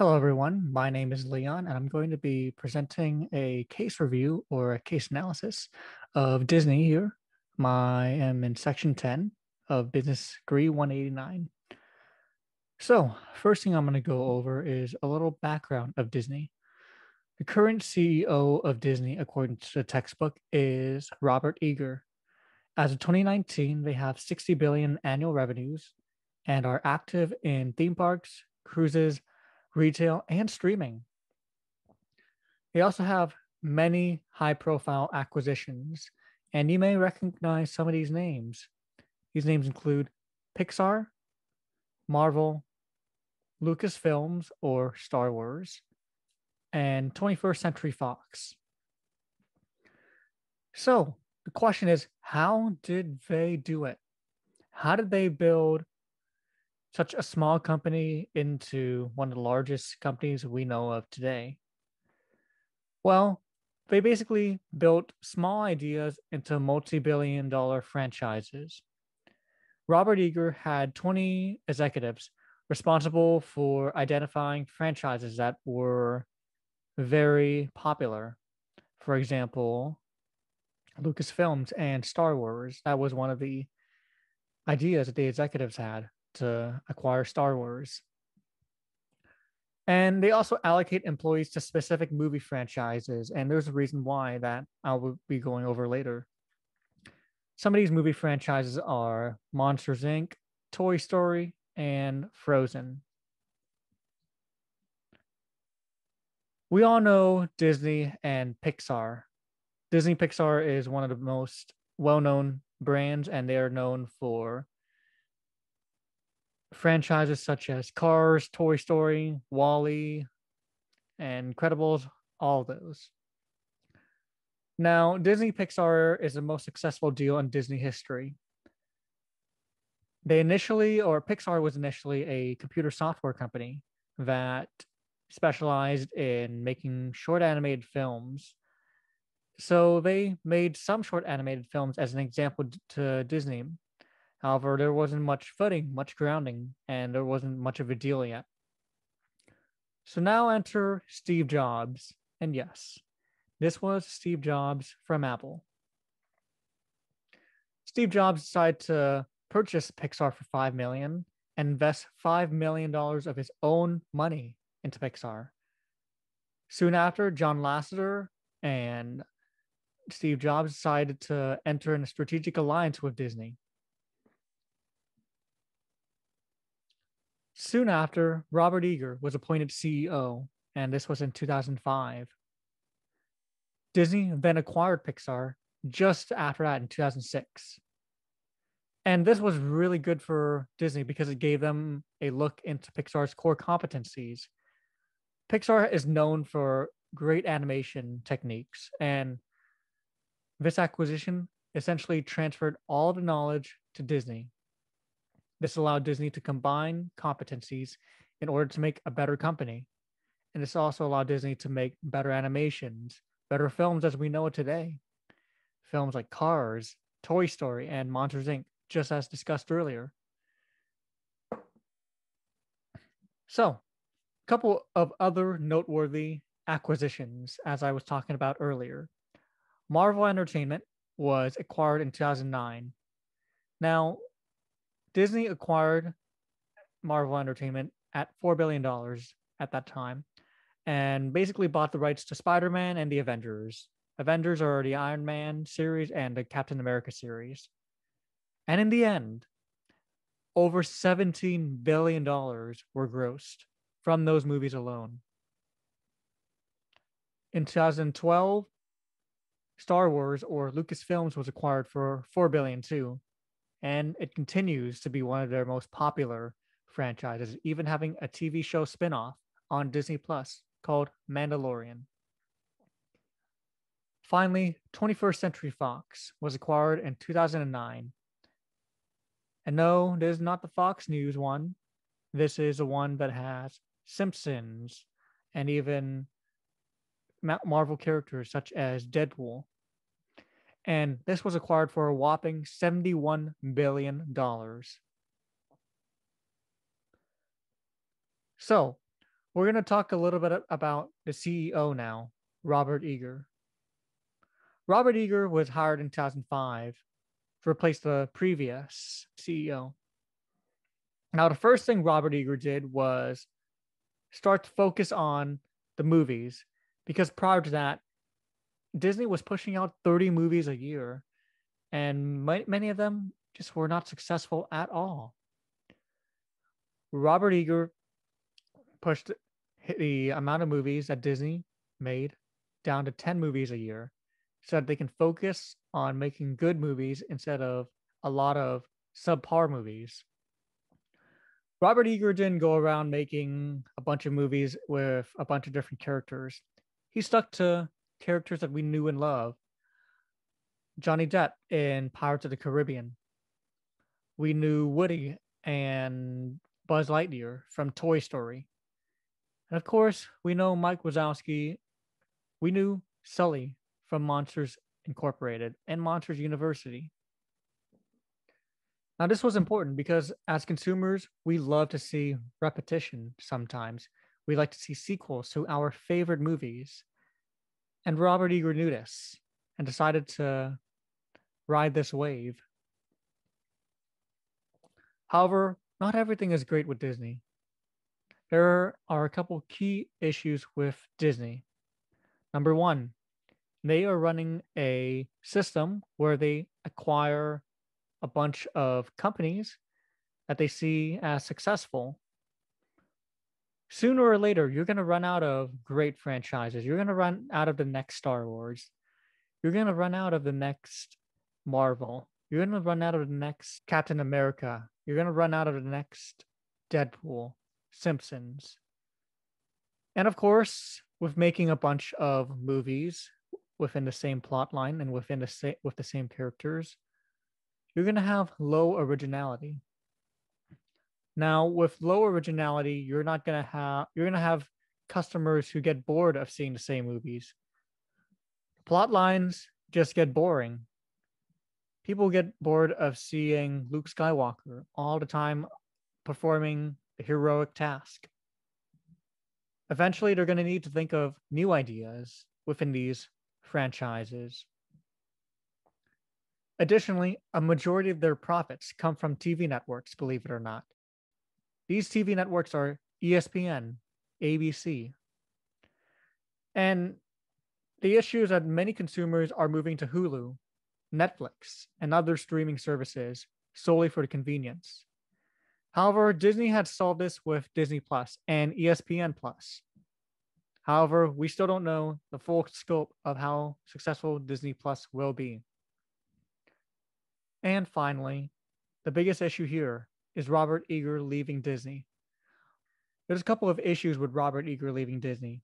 Hello, everyone. My name is Leon, and I'm going to be presenting a case review or a case analysis of Disney here. I am in section 10 of Business Degree 189. So, first thing I'm going to go over is a little background of Disney. The current CEO of Disney, according to the textbook, is Robert Iger. As of 2019, they have 60 billion annual revenues and are active in theme parks, cruises, retail, and streaming. They also have many high profile acquisitions, and you may recognize some of these names. These names include Pixar, Marvel, Lucasfilms or Star Wars, and 21st Century Fox. So the question is how did they do it? How did they build such a small company into one of the largest companies we know of today? Well, they basically built small ideas into multi billion dollar franchises. Robert Iger had 20 executives responsible for identifying franchises that were very popular. For example, Lucasfilms and Star Wars. That was one of the ideas that the executives had to acquire Star Wars. And they also allocate employees to specific movie franchises. And there's a reason why that I will be going over later. Some of these movie franchises are Monsters Inc., Toy Story, and Frozen. We all know Disney and Pixar. Disney Pixar is one of the most well known brands, and they are known for franchises such as Cars, Toy Story, WALL-E, and Incredibles, all those. Now, Disney Pixar is the most successful deal in Disney history. They initially, or Pixar was initially a computer software company that specialized in making short animated films. So they made some short animated films as an example to Disney However, there wasn't much footing, much grounding, and there wasn't much of a deal yet. So now enter Steve Jobs. And yes, this was Steve Jobs from Apple. Steve Jobs decided to purchase Pixar for 5 million and invest 5 million dollars of his own money into Pixar. Soon after, John Lasseter and Steve Jobs decided to enter in a strategic alliance with Disney. Soon after, Robert Iger was appointed CEO, and this was in 2005. Disney then acquired Pixar just after that in 2006. And this was really good for Disney because it gave them a look into Pixar's core competencies. Pixar is known for great animation techniques, and this acquisition essentially transferred all the knowledge to Disney. This allowed Disney to combine competencies in order to make a better company. And this also allowed Disney to make better animations, better films as we know it today. Films like Cars, Toy Story, and Monsters Inc., just as discussed earlier. So, a couple of other noteworthy acquisitions, as I was talking about earlier. Marvel Entertainment was acquired in 2009. Now, Disney acquired Marvel Entertainment at $4 billion at that time and basically bought the rights to Spider Man and the Avengers. Avengers are the Iron Man series and the Captain America series. And in the end, over $17 billion were grossed from those movies alone. In 2012, Star Wars or Lucasfilms was acquired for 4 billion too, and it continues to be one of their most popular franchises, even having a TV show spin-off on Disney Plus called Mandalorian. Finally, 21st Century Fox was acquired in 2009. And no, this is not the Fox News one. This is the one that has Simpsons and even Marvel characters such as Deadpool and this was acquired for a whopping $71 billion. So, We're going to talk a little bit about the CEO now, Robert Iger. Robert Iger was hired in 2005 to replace the previous CEO. Now, the first thing Robert Iger did was start to focus on the movies because prior to that, Disney was pushing out 30 movies a year, and many of them just were not successful at all. Robert Iger pushed the amount of movies that Disney made down to 10 movies a year so that they can focus on making good movies instead of a lot of subpar movies. Robert Iger didn't go around making a bunch of movies with a bunch of different characters. He stuck to characters that we knew and loved. Johnny Depp in Pirates of the Caribbean. We knew Woody and Buzz Lightyear from Toy Story. And of course, we know Mike Wazowski. We knew Sully from Monsters Incorporated and Monsters University. Now, this was important because as consumers, we love to see repetition sometimes. We like to see sequels to our favorite movies. And Robert Iger knew and decided to ride this wave. However, not everything is great with Disney. There are a couple key issues with Disney. Number one, they are running a system where they acquire a bunch of companies that they see as successful. Sooner or later, you're going to run out of great franchises. You're going to run out of the next Star Wars. You're going to run out of the next Marvel. You're going to run out of the next Captain America. You're going to run out of the next Deadpool, Simpsons. And of course, with making a bunch of movies within the same plot line and within the same with the same characters, you're going to have low originality. Now, with low originality, you're not to have you're going to have customers who get bored of seeing the same movies. Plot lines just get boring people get bored of seeing Luke Skywalker all the time performing a heroic task. Eventually, they're going to need to think of new ideas within these franchises. Additionally, a majority of their profits come from TV networks, believe it or not. These TV networks are ESPN, ABC. And the issue is that many consumers are moving to Hulu Netflix, and other streaming services solely for the convenience. However, Disney had solved this with Disney Plus and ESPN Plus. However, we still don't know the full scope of how successful Disney Plus will be. And finally, the biggest issue here is Robert Iger leaving Disney. There's a couple of issues with Robert Iger leaving Disney.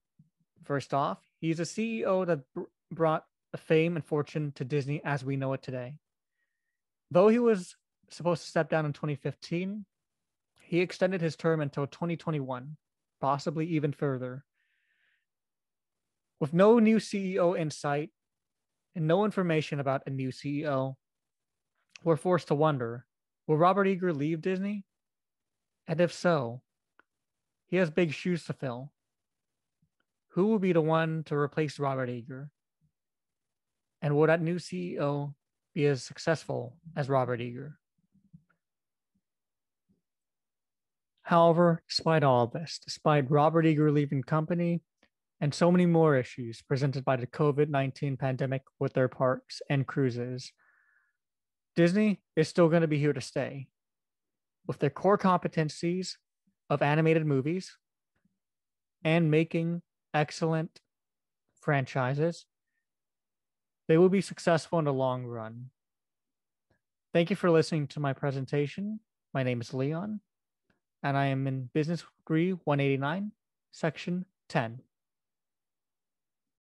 First off, he's a CEO that br- brought fame and fortune to Disney as we know it today. Though he was supposed to step down in 2015, he extended his term until 2021, possibly even further. With no new CEO in sight and no information about a new CEO, we're forced to wonder will Robert Iger leave Disney? And if so, he has big shoes to fill. Who will be the one to replace Robert Iger? And will that new CEO be as successful as Robert Iger? However, despite all this, despite Robert Iger leaving company and so many more issues presented by the COVID 19 pandemic with their parks and cruises, Disney is still going to be here to stay. With their core competencies of animated movies and making excellent franchises, they will be successful in the long run. Thank you for listening to my presentation. My name is Leon, and I am in Business Degree 189, Section 10.